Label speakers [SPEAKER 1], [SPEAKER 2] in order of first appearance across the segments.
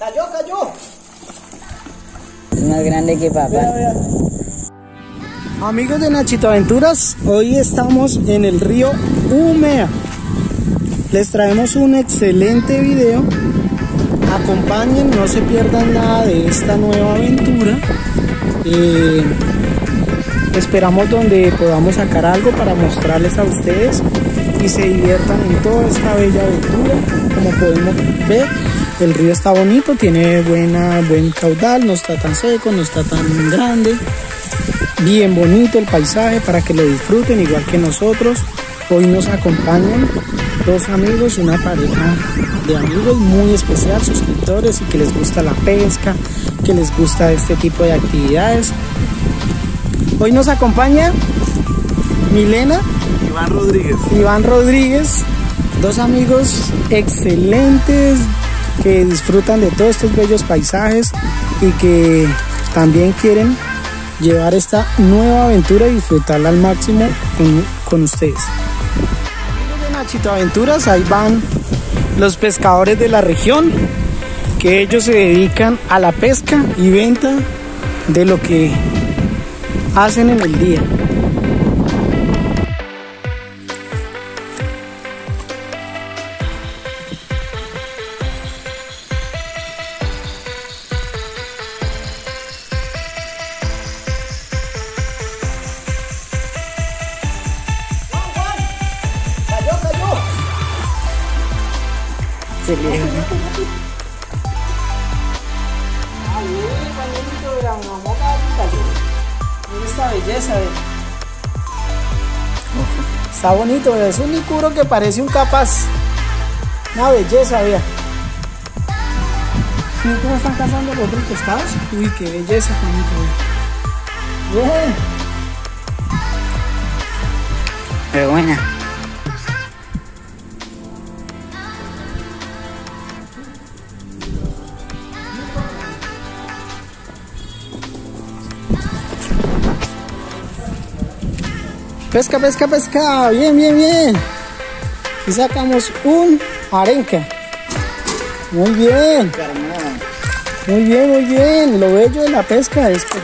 [SPEAKER 1] Cayó, cayó.
[SPEAKER 2] Es más grande que papá.
[SPEAKER 1] Amigos de Nachito Aventuras, hoy estamos en el río Umea. Les traemos un excelente video. Acompañen, no se pierdan nada de esta nueva aventura. Eh, esperamos donde podamos sacar algo para mostrarles a ustedes y se diviertan en toda esta bella aventura. Como podemos ver, el río está bonito, tiene buena, buen caudal, no está tan seco, no está tan grande. Bien bonito el paisaje para que lo disfruten igual que nosotros. Hoy nos acompañan dos amigos, una pareja de amigos muy especial, suscriptores y que les gusta la pesca, que les gusta este tipo de actividades. Hoy nos acompaña Milena,
[SPEAKER 3] Iván Rodríguez.
[SPEAKER 1] Iván Rodríguez, dos amigos excelentes que disfrutan de todos estos bellos paisajes y que también quieren llevar esta nueva aventura y disfrutarla al máximo con, con ustedes. De Nachito Aventuras, ahí van los pescadores de la región, que ellos se dedican a la pesca y venta de lo que hacen en el día. Mira esta belleza. Está bonito, es un licuro que parece un capaz. Una belleza, vea. ¿Sí, ¿Cómo están cazando los otros pescados? Uy, qué belleza. Bien.
[SPEAKER 2] Pero buena.
[SPEAKER 1] Pesca, pesca, pesca. Bien, bien, bien. Y sacamos un arenca. Muy bien. Muy bien, muy bien. Lo bello de la pesca es que,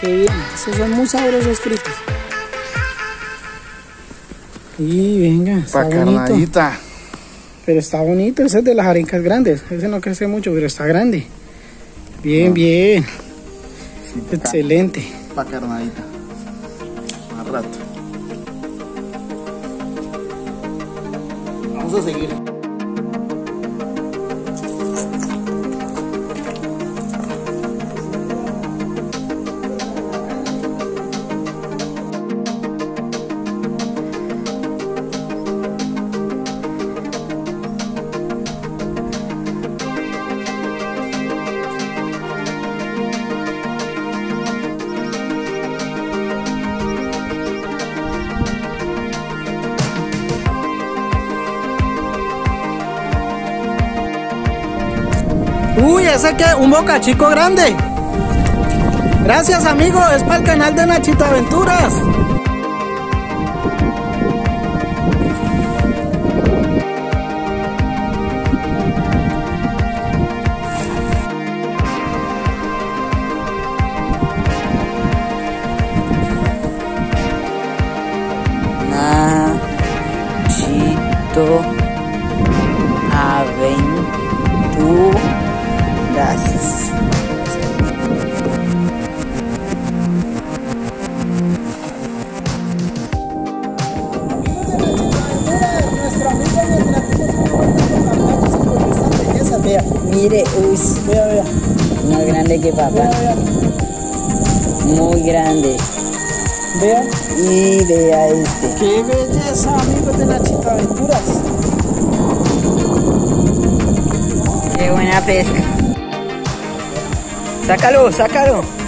[SPEAKER 1] que bien. Esos son muy sabrosos fritos. Y venga, está
[SPEAKER 3] Pa'
[SPEAKER 1] bonito. Pero está bonito. Ese es de las arencas grandes. Ese no crece mucho, pero está grande. Bien, bien.
[SPEAKER 3] Sí, pa'
[SPEAKER 1] Excelente.
[SPEAKER 3] Pa' carnadita. Más rato. Vamos a seguir.
[SPEAKER 1] Uy, ese que un boca chico grande. Gracias, amigo. Es para el canal de Nachito Aventuras.
[SPEAKER 2] Nachito Mire, uy,
[SPEAKER 1] vea, vea,
[SPEAKER 2] más grande que papá.
[SPEAKER 1] vea.
[SPEAKER 2] Muy grande.
[SPEAKER 1] Vea.
[SPEAKER 2] Y vea este.
[SPEAKER 1] Qué belleza, amigos de Nachito Aventuras.
[SPEAKER 2] Qué buena pesca. Sácalo, sácalo.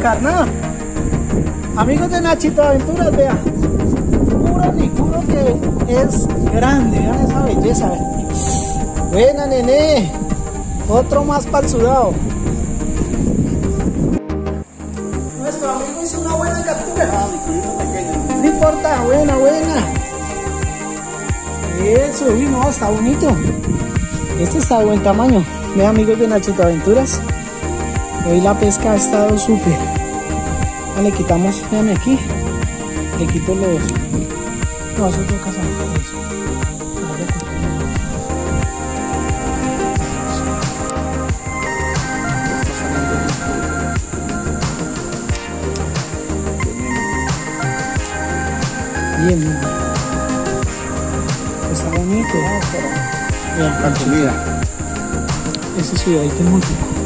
[SPEAKER 1] Carnada. Amigos de Nachito Aventuras, vea. Puro rico. juro que es grande. Vean esa belleza. vean. Buena, nene. Otro más para el sudado. Nuestro amigo hizo una buena captura. No importa, buena, buena. Eso, no, está bonito. Este está de buen tamaño. Ve amigos de Nachito Aventuras. Hoy la pesca ha estado súper. Ah, Le quitamos, vean aquí. Le quito los. No, eso es casa. Bien. Está bonito. Vean,
[SPEAKER 3] La comida.
[SPEAKER 1] ese ciudadito múltiple.
[SPEAKER 3] Ya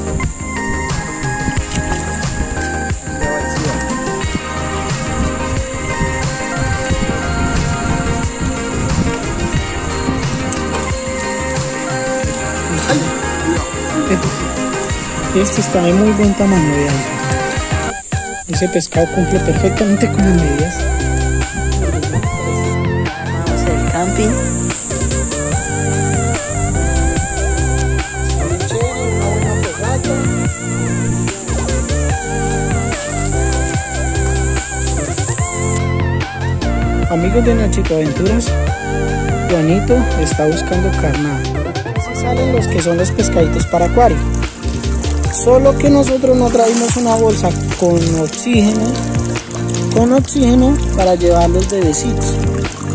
[SPEAKER 1] Este está de muy buen tamaño, vean. Ese pescado cumple perfectamente con las medidas.
[SPEAKER 2] Vamos al camping.
[SPEAKER 1] Amigos de Nachito Aventuras, Juanito está buscando carnada. Así salen los que son los pescaditos para acuario. Solo que nosotros no traímos una bolsa con oxígeno, con oxígeno para llevar los bebecitos.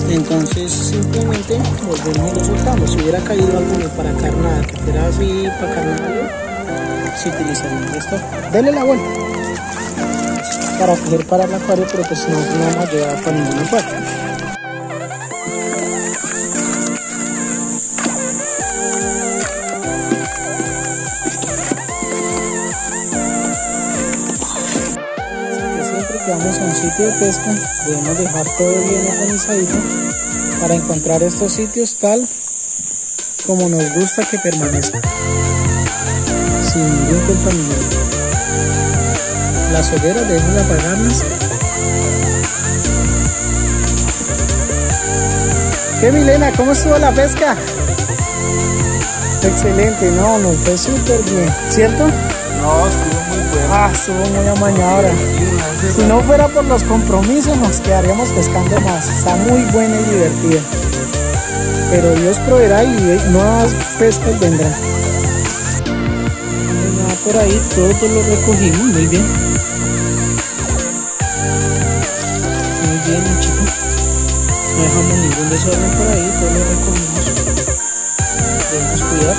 [SPEAKER 1] Entonces simplemente volvemos y lo soltamos. Si hubiera caído alguno para carnada, que fuera así para carnada, si utilizamos esto, dele la vuelta. Para coger para el acuario, pero pues no, no vamos a llevar para ningún acuario. Vamos a un sitio de pesca debemos dejar todo bien organizadito para encontrar estos sitios tal como nos gusta que permanezcan sin ningún contaminante las hogueras debemos de apagarlas ¿Qué Milena? ¿Cómo estuvo la pesca? Excelente, no, nos fue súper bien, ¿cierto?
[SPEAKER 3] No, estuvo.
[SPEAKER 1] Ah, estuvo muy amañadora. Si no fuera por los compromisos, nos quedaríamos pescando más. Está muy buena y divertida. Pero Dios proveerá y nuevas pescas vendrán. Nada por ahí, todo lo recogimos muy bien. Muy bien, chicos. No dejamos ningún desorden por ahí, todo lo recogimos. Debemos cuidar.